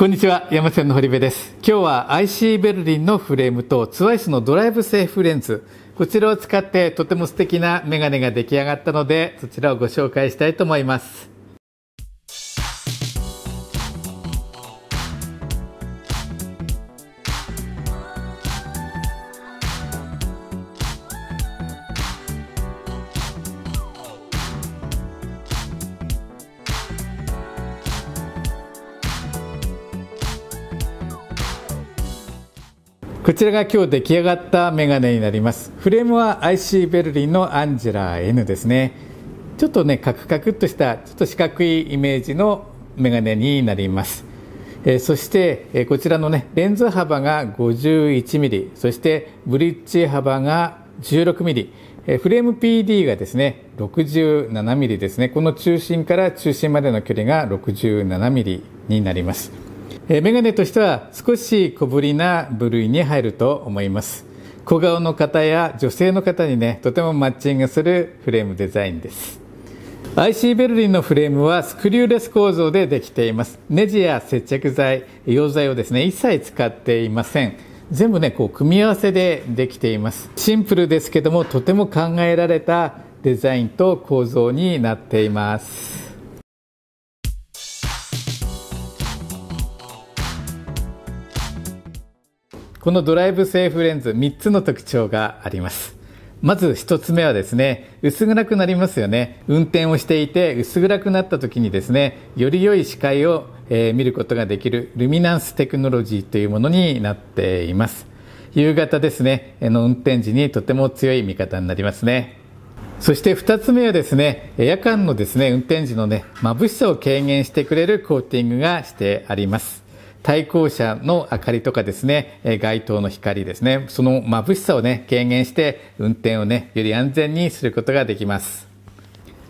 こんにちは山線の堀部です。今日は IC ベルリンのフレームとツワイスのドライブセーフレンズ。こちらを使ってとても素敵なメガネが出来上がったのでそちらをご紹介したいと思います。こちらが今日出来上がったメガネになります。フレームは IC ベルリンのアンジェラ N ですね。ちょっとねカクカクっとしたちょっと四角いイメージのメガネになります。えそして、えこちらのねレンズ幅が 51mm そしてブリッジ幅が 16mm えフレーム PD がですね 67mm ですね。この中心から中心までの距離が 67mm になります。えメガネとしては少し小ぶりな部類に入ると思います。小顔の方や女性の方にねとてもマッチングするフレームデザインです。IC ベルリンのフレームはスクリューレス構造でできています。ネジや接着剤溶剤をですね一切使っていません。全部ねこう組み合わせでできています。シンプルですけどもとても考えられたデザインと構造になっています。このドライブセーフレンズ3つの特徴があります。まず1つ目はですね薄暗くなりますよね。運転をしていて薄暗くなった時にですねより良い視界を、えー、見ることができるルミナンステクノロジーというものになっています。夕方ですねの運転時にとても強い味方になりますね。そして2つ目はですね夜間のですね運転時のね眩しさを軽減してくれるコーティングがしてあります。対向車の明かりとかですね、え街灯の光ですね、その眩しさをね、軽減して運転をね、より安全にすることができます。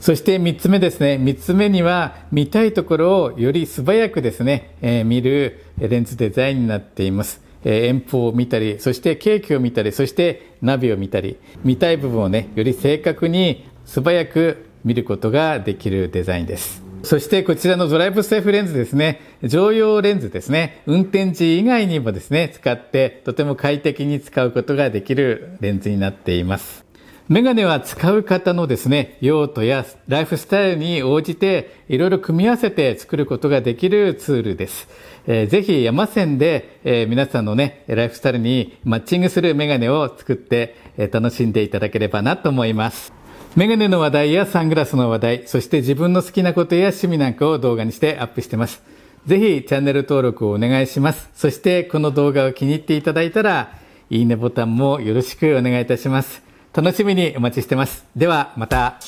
そして3つ目ですね、3つ目には見たいところをより素早くですね、えー、見るレンズデザインになっています。えー、遠方を見たり、そしてケーキを見たり、そしてナビを見たり、見たい部分をね、より正確に素早く見ることができるデザインです。そしてこちらのドライブセーフレンズですね、常用レンズですね、運転時以外にもですね、使ってとても快適に使うことができるレンズになっています。メガネは使う方のですね、用途やライフスタイルに応じていろいろ組み合わせて作ることができるツールです。えー、ぜひ山線で、えー、皆さんのね、ライフスタイルにマッチングするメガネを作って、えー、楽しんでいただければなと思います。メガネの話題やサングラスの話題、そして自分の好きなことや趣味なんかを動画にしてアップしてます。ぜひチャンネル登録をお願いします。そしてこの動画を気に入っていただいたら、いいねボタンもよろしくお願いいたします。楽しみにお待ちしてます。ではまた。